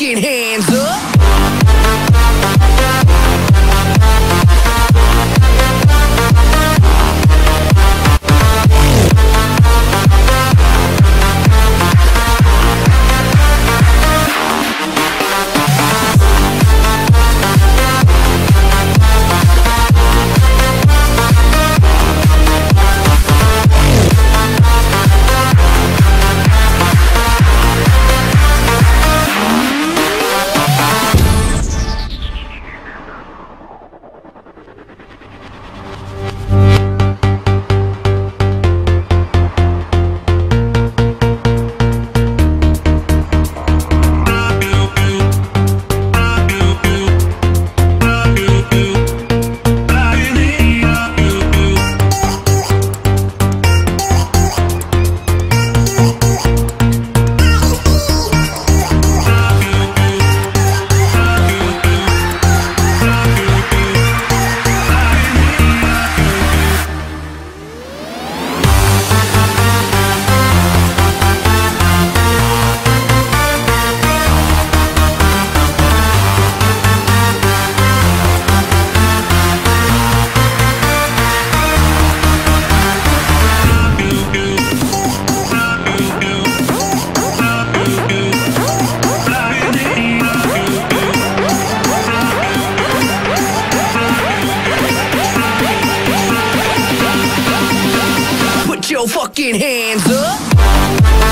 fucking hands up. your fucking hands up.